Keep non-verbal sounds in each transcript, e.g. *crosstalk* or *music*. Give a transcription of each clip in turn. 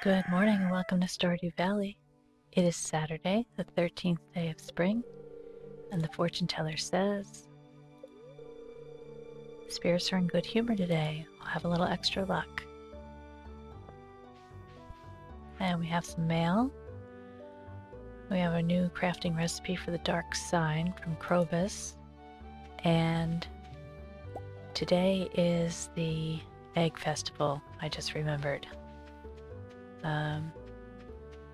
Good morning and welcome to Stardew Valley. It is Saturday, the 13th day of spring, and the fortune teller says, Spirits are in good humor today. I'll have a little extra luck. And we have some mail. We have a new crafting recipe for the dark sign from Krobus. And today is the egg festival, I just remembered. Um,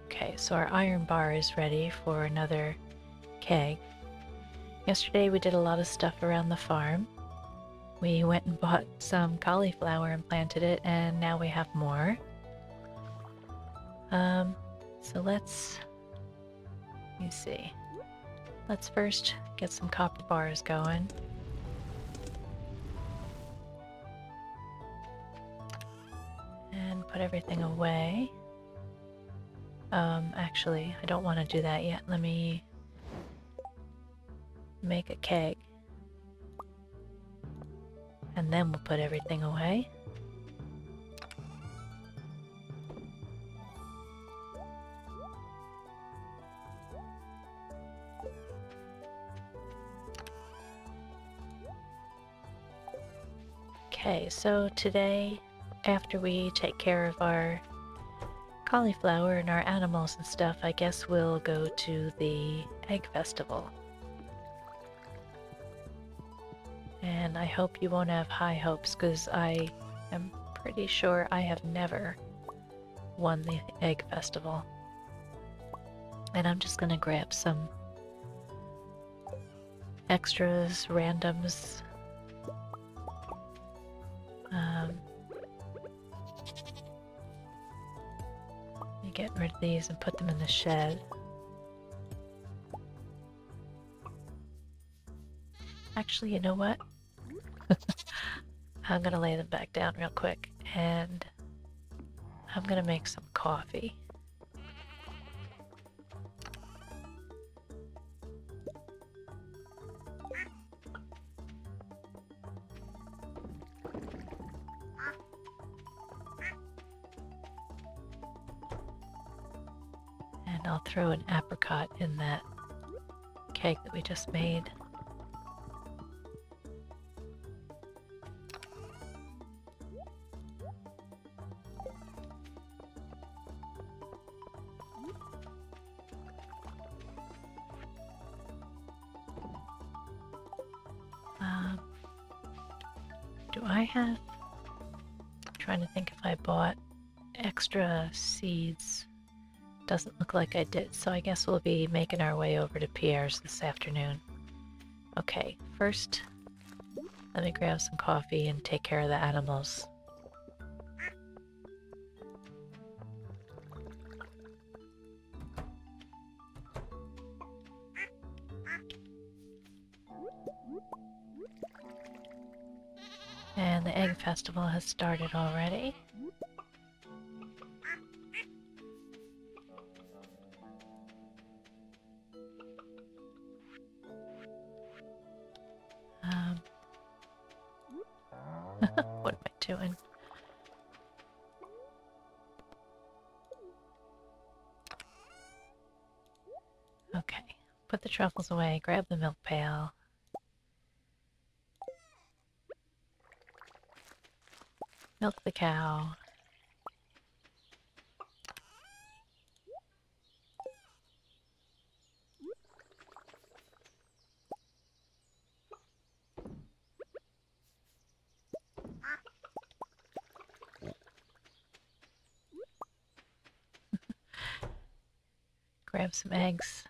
okay, so our iron bar is ready for another keg. Yesterday we did a lot of stuff around the farm. We went and bought some cauliflower and planted it, and now we have more. Um, so let's, let me see. Let's first get some copper bars going. And put everything away. Um, actually, I don't want to do that yet. Let me make a keg. And then we'll put everything away. Okay, so today, after we take care of our cauliflower and our animals and stuff, I guess we'll go to the egg festival. And I hope you won't have high hopes because I am pretty sure I have never won the egg festival. And I'm just gonna grab some extras, randoms. Get rid of these and put them in the shed. Actually, you know what? *laughs* I'm gonna lay them back down real quick and I'm gonna make some coffee. Throw an apricot in that cake that we just made. Um, do I have? I'm trying to think if I bought extra seeds. Doesn't look like I did, so I guess we'll be making our way over to Pierre's this afternoon. Okay, first, let me grab some coffee and take care of the animals. And the egg festival has started already. Okay, put the truffles away, grab the milk pail. Milk the cow. *laughs* Grab some eggs.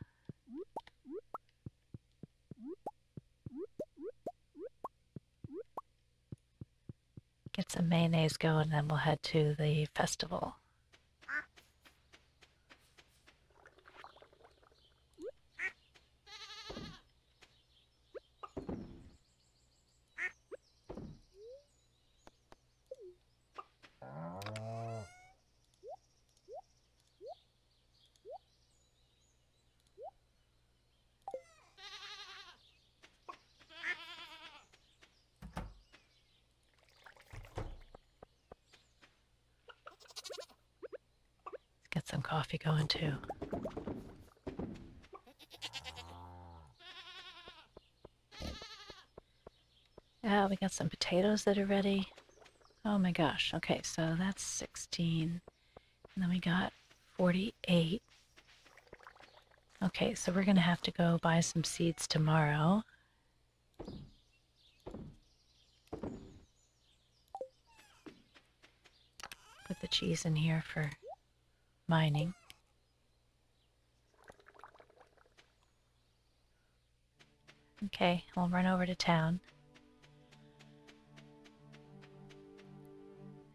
Mayonnaise go and then we'll head to the festival. Coffee going too. Yeah, we got some potatoes that are ready. Oh my gosh. Okay, so that's 16. And then we got 48. Okay, so we're going to have to go buy some seeds tomorrow. Put the cheese in here for mining. Okay, I'll run over to town.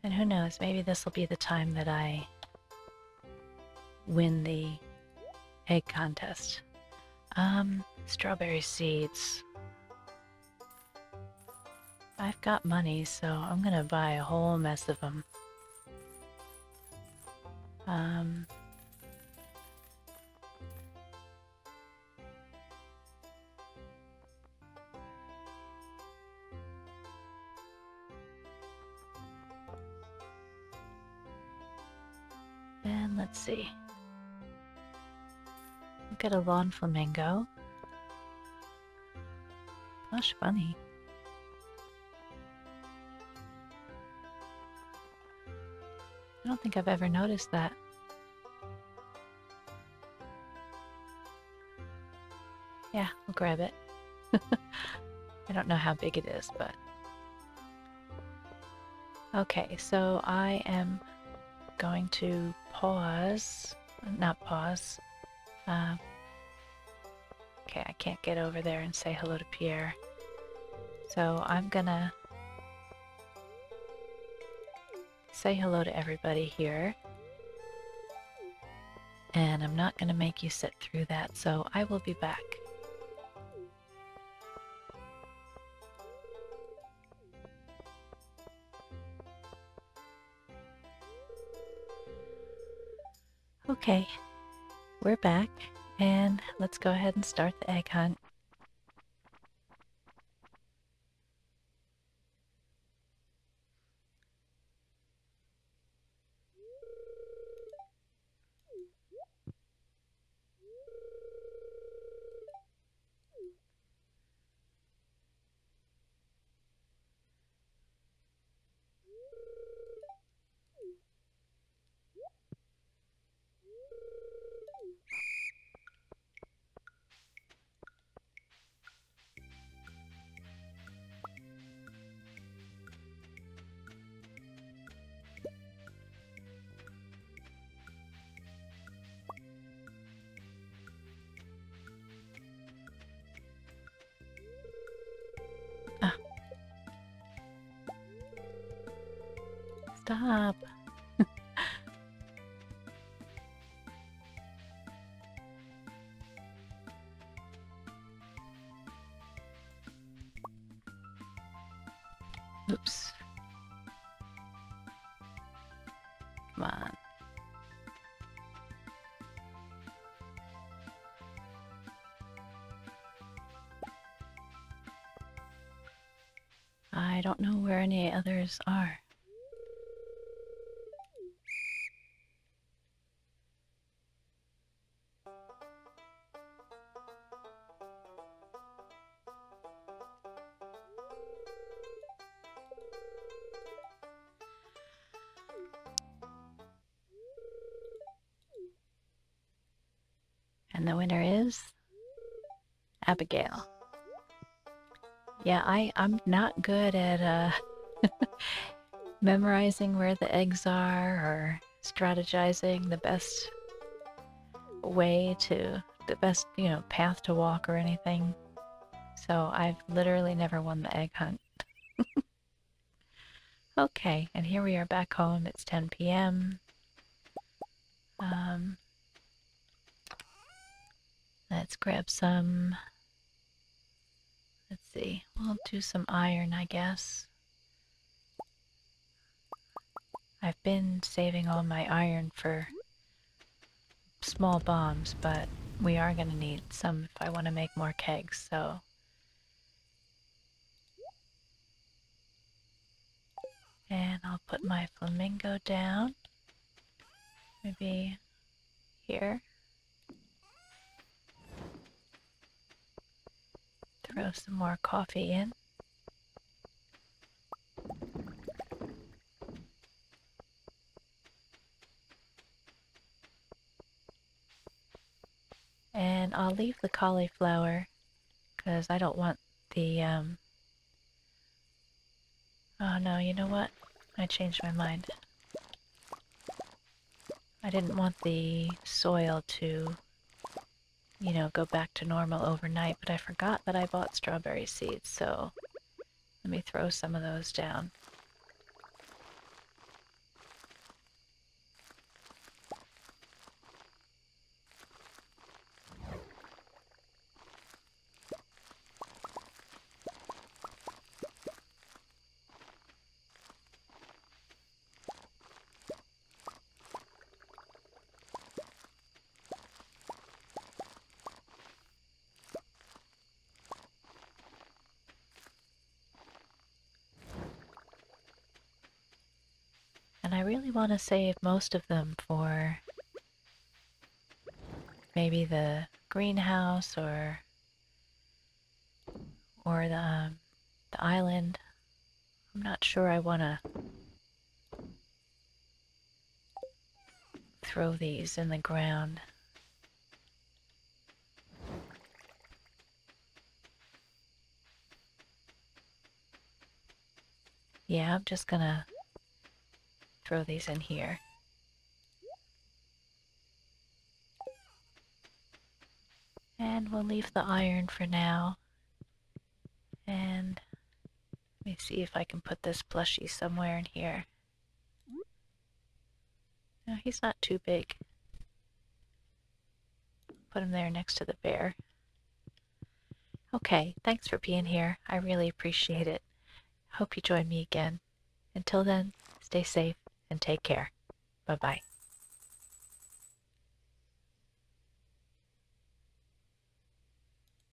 And who knows, maybe this will be the time that I win the egg contest. Um, strawberry seeds. I've got money, so I'm gonna buy a whole mess of them. Um, and let's see. Look at a lawn flamingo. Gosh, funny. Don't think I've ever noticed that. Yeah, I'll grab it. *laughs* I don't know how big it is, but... Okay, so I am going to pause, not pause. Uh, okay, I can't get over there and say hello to Pierre. So I'm gonna say hello to everybody here. And I'm not gonna make you sit through that, so I will be back. Okay, we're back, and let's go ahead and start the egg hunt. Stop. *laughs* Oops. Come on. I don't know where any others are. And the winner is Abigail. Yeah, I, I'm not good at uh, *laughs* memorizing where the eggs are or strategizing the best way to, the best, you know, path to walk or anything. So I've literally never won the egg hunt. *laughs* okay, and here we are back home. It's 10 p.m. Um, let's grab some. Let's see. We'll do some iron, I guess. I've been saving all my iron for small bombs, but we are going to need some if I want to make more kegs, so... And I'll put my flamingo down. Maybe here. Throw some more coffee in. And I'll leave the cauliflower because I don't want the, um, oh no, you know what? I changed my mind. I didn't want the soil to, you know, go back to normal overnight, but I forgot that I bought strawberry seeds, so let me throw some of those down. And I really want to save most of them for maybe the greenhouse or or the um, the island. I'm not sure I want to throw these in the ground. Yeah, I'm just gonna throw these in here. And we'll leave the iron for now. And let me see if I can put this plushie somewhere in here. No, he's not too big. Put him there next to the bear. Okay, thanks for being here. I really appreciate it. Hope you join me again. Until then, stay safe and take care. Bye bye.